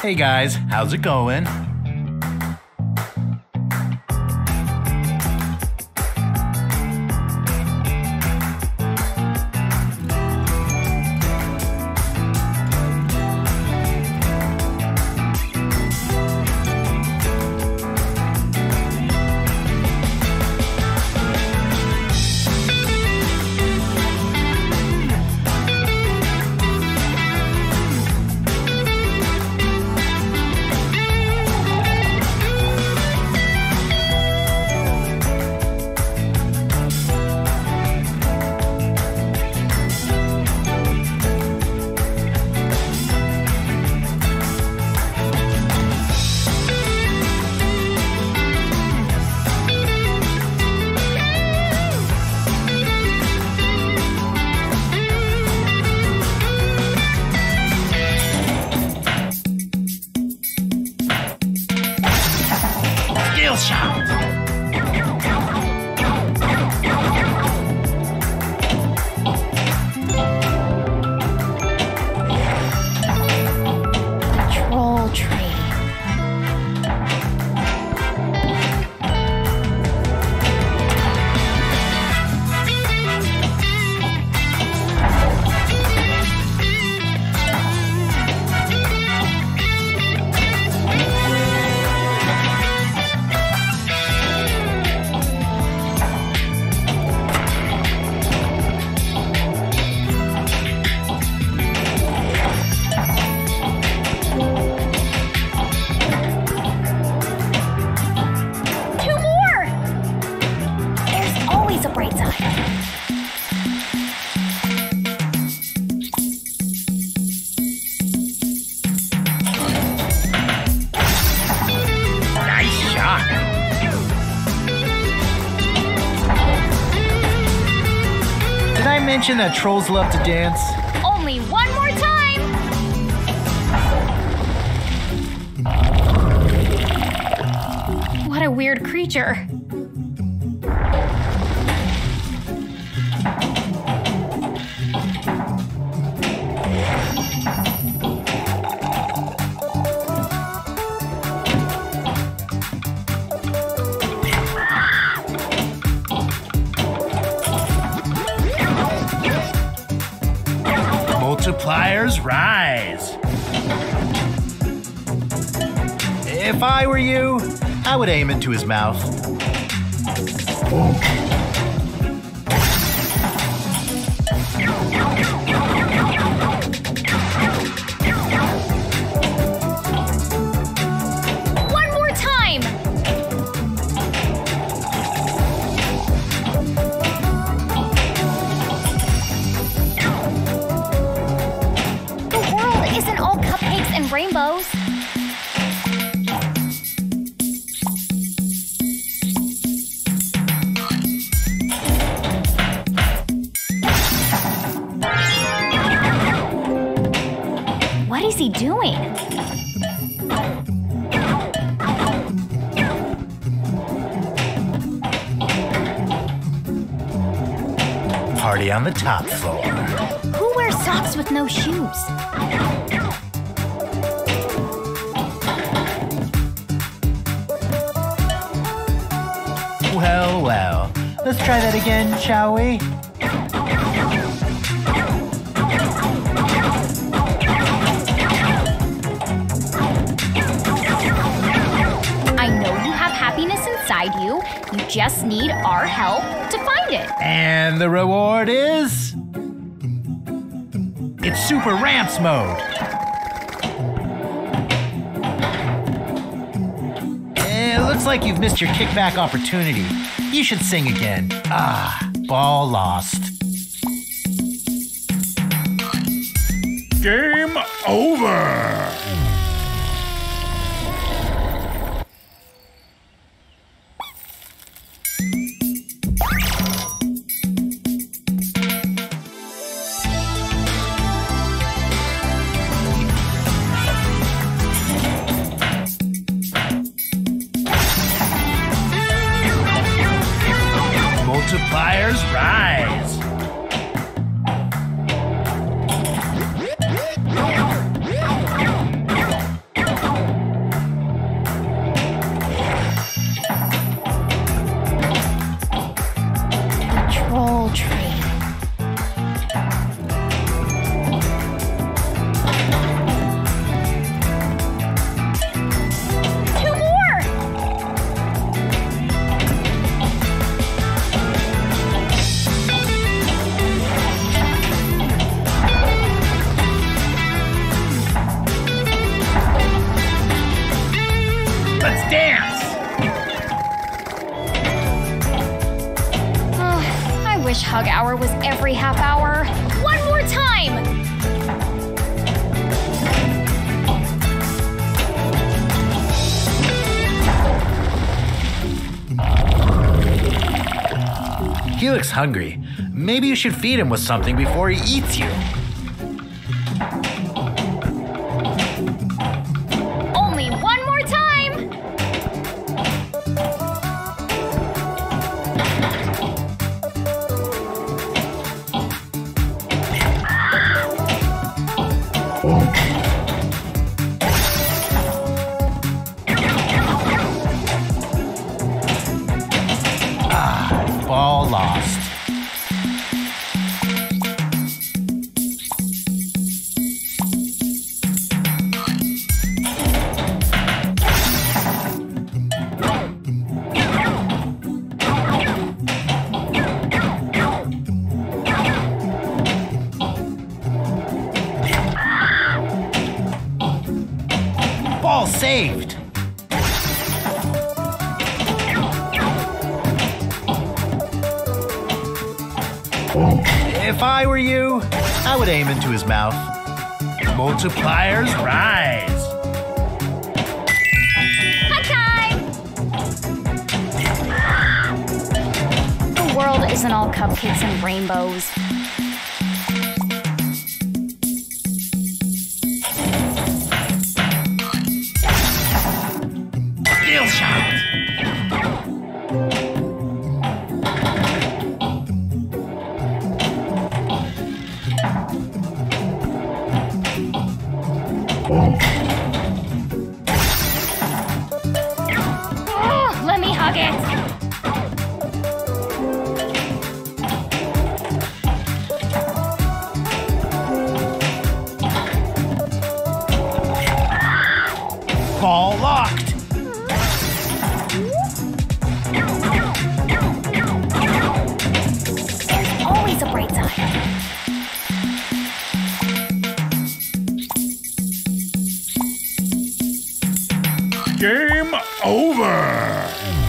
Hey guys, how's it going? Mention that trolls love to dance? Only one more time! What a weird creature. Multipliers rise! If I were you, I would aim into his mouth. He doing? Party on the top floor. Who wears socks with no shoes? Well, well. Let's try that again, shall we? You. You just need our help to find it. And the reward is. It's Super Ramps mode. It looks like you've missed your kickback opportunity. You should sing again. Ah, ball lost. Game over! Multipliers rise. Hour was every half hour. One more time! He looks hungry. Maybe you should feed him with something before he eats you. Saved. If I were you, I would aim into his mouth. Multipliers rise. The world isn't all cupcakes and rainbows. Oh, Game over.